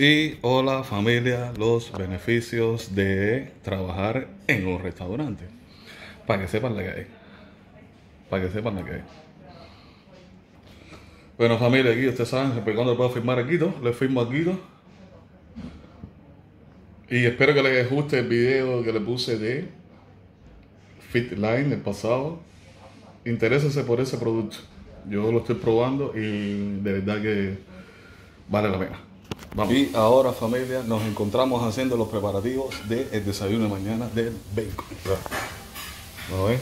Y hola familia, los beneficios de trabajar en un restaurante. Para que sepan la que hay. Para que sepan la que hay. Bueno familia, aquí ustedes saben, cuando puedo firmar a Guido, le firmo a Guido. Y espero que les guste el video que le puse de Fitline el pasado. Interésese por ese producto. Yo lo estoy probando y de verdad que vale la pena. Y ahora familia nos encontramos haciendo los preparativos del desayuno de mañana del bacon. ¿Lo ven?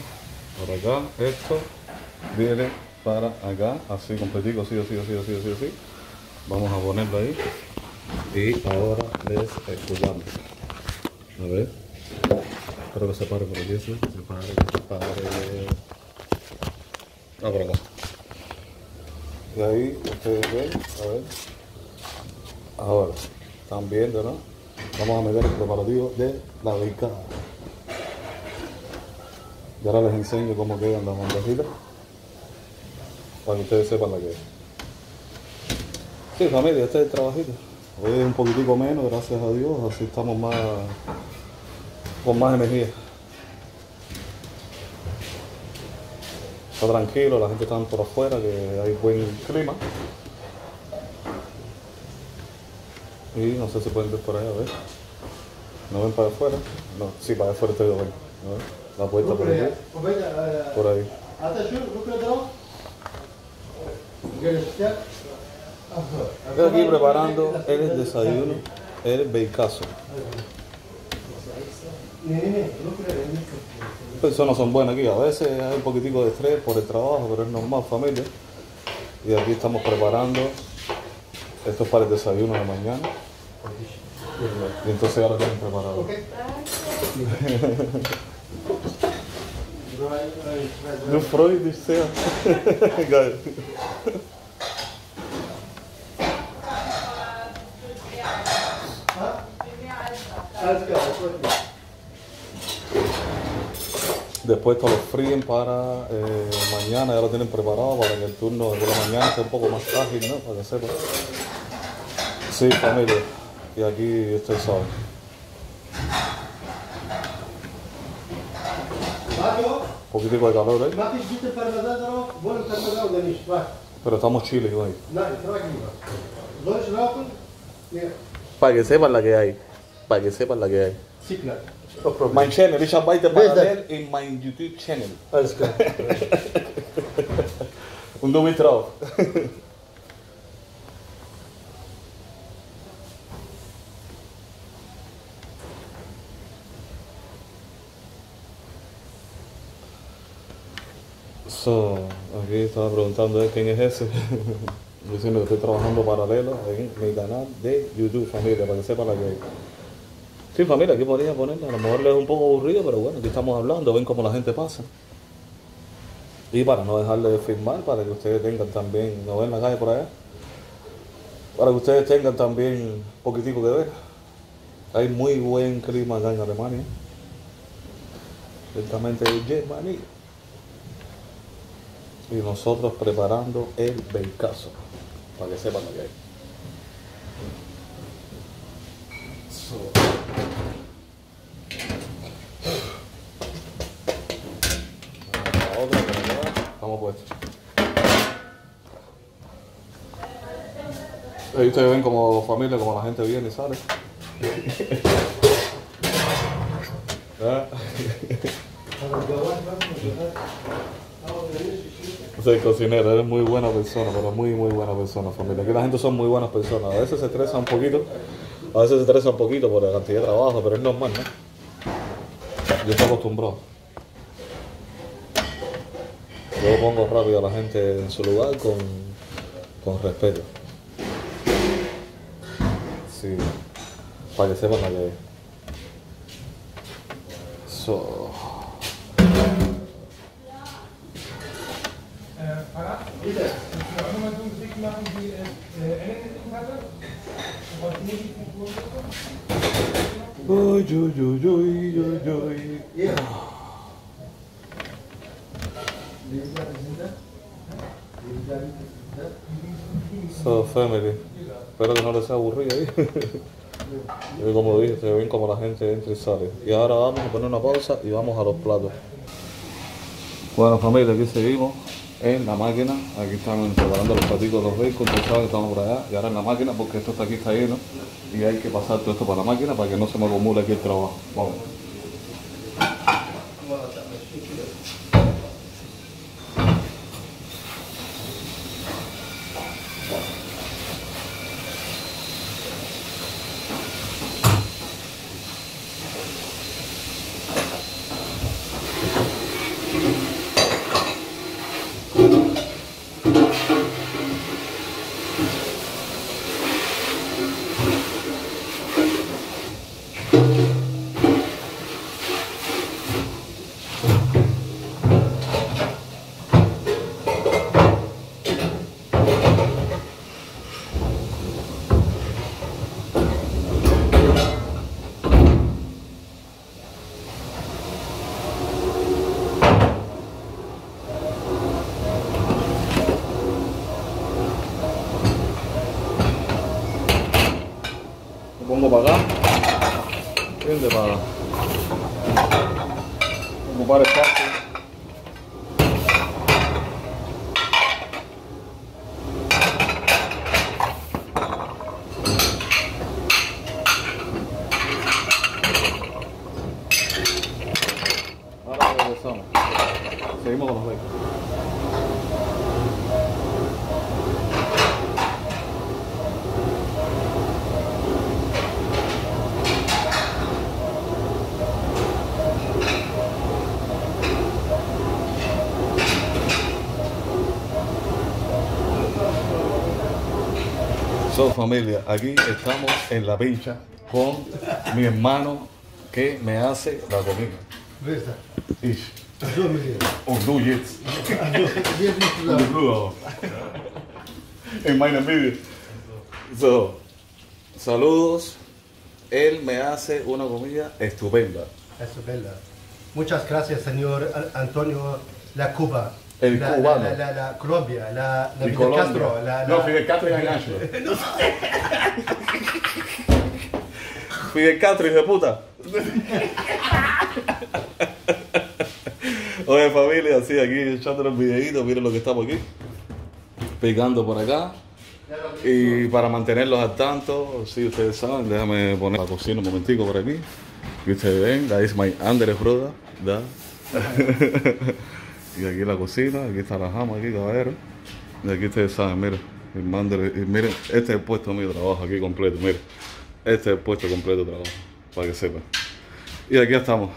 Por acá, esto viene para acá, así completico, así, así, así, así, así, así. Vamos a ponerlo ahí. Y ahora les. A ver. Espero que se pare por aquí, sí. Se pare, se pare. Ah, por acá. Y ahí ustedes ven, a ver. Ahora, están viendo, ¿no? Vamos a meter el preparativo de la becada. Y ahora les enseño cómo quedan las bandejitas. Para que ustedes sepan la que es. Sí, familia, este es el trabajito. Hoy es un poquitico menos, gracias a Dios, así estamos más con más energía. Está tranquilo, la gente está por afuera, que hay buen clima. Y no sé si pueden ver por ahí, a ver. ¿No ven para afuera? No, sí, para afuera estoy bien. Ver, La puerta por aquí, por ahí. Estoy aquí preparando el desayuno, el beicazo. Personas son buenas aquí, a veces hay un poquitico de estrés por el trabajo, pero es normal familia. Y aquí estamos preparando, esto es para el desayuno de mañana. Y entonces ahora tienen preparado. Nu Freud sehr. Geil. Después esto lo fríen para eh, mañana, ya lo tienen preparado para que el turno de la mañana esté un poco más ágil, ¿no? Para que sepan. Sí, familia. Y aquí ustedes saben. Un poquitico de calor, ¿eh? ما فيش جيت البرمجان ده ولا البرمجان ده مش واحد Pero estamos chiles, güey. لا اتراك غير ناكل Para que sepan la que hay. Para que sepan la que hay. سيكلا My channel, ich arbeite Wer ist parallel in meinem YouTube Channel. alles klar Und du mit drauf. Aquí estaba preguntando él quién es ese. Diciendo que estoy trabajando paralelo en mi canal de YouTube, familia, para que sepan la que hay. Sí, familia, aquí podría ponerla. A lo mejor les es un poco aburrido, pero bueno, aquí estamos hablando, ven cómo la gente pasa. Y para no dejarle de filmar, para que ustedes tengan también, ¿no ven la calle por allá? Para que ustedes tengan también un poquitico de ver. Hay muy buen clima acá en Alemania. Ciertamente de Germany. Y nosotros preparando el beicazo, para que sepan lo que hay. So. La otra. Vamos puestos. Ahí ustedes ven como familia, como la gente viene y sale. ¿Ah? Soy cocinero, eres muy buena persona, pero muy, muy buena persona, familia. Aquí la gente son muy buenas personas. A veces se estresa un poquito, a veces se estresa un poquito por la cantidad de trabajo, pero es normal, ¿no? Yo estoy acostumbrado. Yo pongo rápido a la gente en su lugar con, con respeto. Sí, para que que. So. Bitte. Kannst du auch nochmal so machen, wie Ellen hatte? Family. Espero que no les sea aburrido ahí. y como dije, se ven como la gente entra y sale. Y ahora vamos a poner una pausa y vamos a los platos. Bueno familia, aquí seguimos en la máquina. Aquí están preparando los platitos de los bacon, que estamos por allá. Y ahora en la máquina porque esto está aquí está lleno. Y hay que pasar todo esto para la máquina para que no se me acumule aquí el trabajo. Vamos. Lo pongo para acá. ¿Entiendes? Para ocupar espacio. Ahora regresamos. Seguimos con los bacon. So familia, aquí estamos en la pincha con mi hermano que me hace la comida. Du auch. En meinem Video. So, saludos. Él me hace una comida estupenda. Estupenda. Muchas gracias, señor An- Antonio La Cuba. El la, cubano. La, la, la Colombia, la, la De Fidel Colombia. Castro. La, la, No, Fidel Castro es Angelo. Fidel Castro, hijo de puta. Oye familia, así aquí echando los videitos, miren lo que estamos aquí. Picando por acá. Y para mantenerlos al tanto, sí, ustedes saben, déjame poner la cocina un momentico por aquí. Y ustedes ven, that is my Andrés brother, da. y aquí la cocina, aquí está la jama, aquí caballero. Y aquí ustedes saben, miren, el miren, este es el puesto mío de trabajo aquí completo, miren. Este es el puesto completo de trabajo, para que sepan. Y aquí estamos.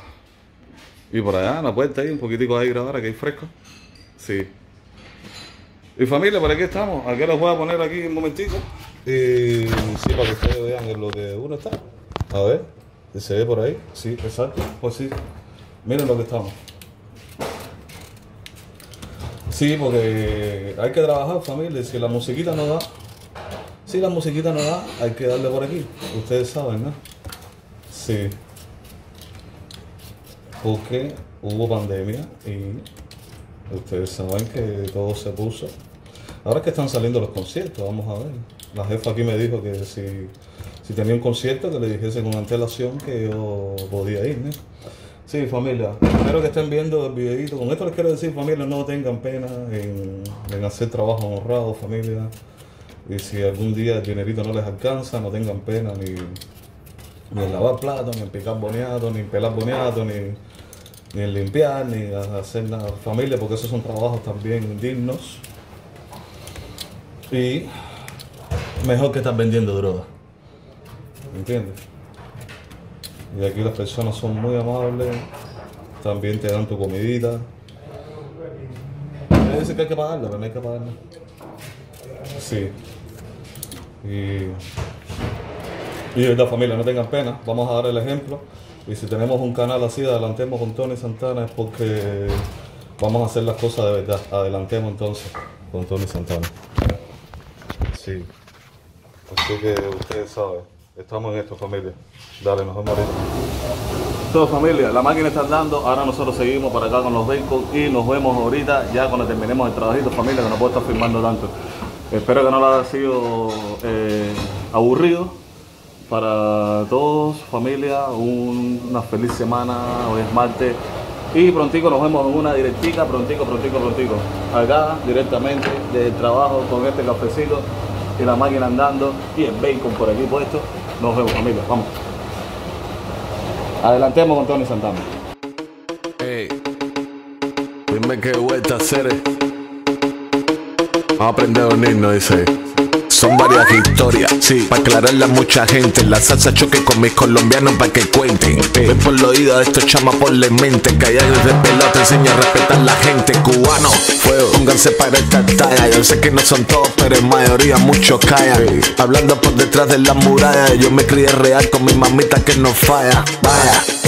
Y por allá en la puerta hay un poquitico de aire ahora que hay fresco. Sí. Y familia, por aquí estamos. Aquí les voy a poner aquí un momentito. Y sí, para que ustedes vean en lo que uno está. A ver, se ve por ahí. Sí, exacto. Pues sí. Miren lo que estamos. Sí, porque hay que trabajar, familia. Si la musiquita no da, si la musiquita no da, hay que darle por aquí. Ustedes saben, ¿no? Sí. Porque hubo pandemia y ustedes saben que todo se puso. Ahora es que están saliendo los conciertos, vamos a ver. La jefa aquí me dijo que si, si tenía un concierto que le dijese con antelación que yo podía ir, ¿no? Sí, familia, espero que estén viendo el videito. Con esto les quiero decir, familia, no tengan pena en, hacer trabajo honrado, familia. Y si algún día el dinerito no les alcanza, no tengan pena ni, ni en lavar platos, ni en picar boniato, ni en pelar boniato, ni, ni en limpiar, ni hacer nada, familia, porque esos son trabajos también dignos. Y mejor que estar vendiendo droga. ¿Entiendes? Y aquí las personas son muy amables, también te dan tu comidita. Me dicen que hay que pagarla, pero no hay que pagarla. Sí. Y, y verdad familia, no tengan pena, vamos a dar el ejemplo. Y si tenemos un canal así, adelantemos con Tony Santana, es porque vamos a hacer las cosas de verdad. Adelantemos entonces con Tony Santana. Sí. Así que ustedes saben, Estamos en esto, familia. Dale, nos vemos ahorita. Todo familia, la máquina está andando, ahora nosotros seguimos para acá con los bacon y nos vemos ahorita ya cuando terminemos el trabajito familia que no puedo estar filmando tanto. Espero que no lo haya sido eh, aburrido para todos, familia, un- una feliz semana, hoy es martes y prontico nos vemos en una directica, prontico, prontico, prontico, acá directamente desde el trabajo con este cafecito y la máquina andando y el bacon por aquí puesto, nos vemos familia, vamos. Adelantemos con Tony Santana. Ey, dime qué vuelta hacer. Vamos a aprender a dice. Son varias historias, sí, para aclararle a mucha gente. La salsa choque con mis colombianos para que cuenten. Ven por el oído de estos chamas por la mente. Callar respetar te enseña a respetar la gente. Cubano, fuego, pónganse para esta talla. Yo sé que no son todos, pero en mayoría muchos callan. Hablando por detrás de la muralla, yo me crié real con mi mamita que no falla. Vaya.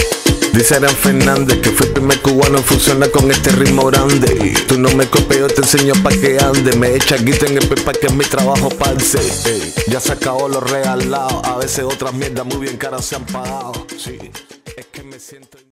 Dice Aran Fernández que fui el primer cubano en funcionar con este ritmo grande. Tú no me copias, yo te enseño pa' que ande. Me echa guito en el pepa que es mi trabajo, parce. Ey, ya se acabó los regalados. A veces otras mierdas muy bien caras se han pagado. Sí, es que me siento.